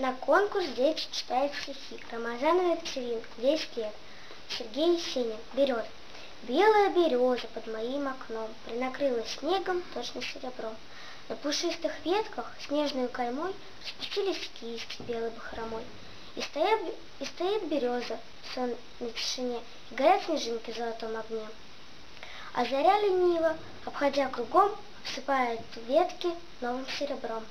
На конкурс дети читают стихи. Рамазанова Екатерина, 10 лет. Сергей Есенин берет. Белая береза под моим окном Принакрылась снегом точно серебром. На пушистых ветках снежную каймой Распустились кисти белой бахромой. И стоит, и стоит береза, сон на тишине, И горят снежинки в золотом огне. А заря лениво, обходя кругом, Обсыпает ветки новым серебром.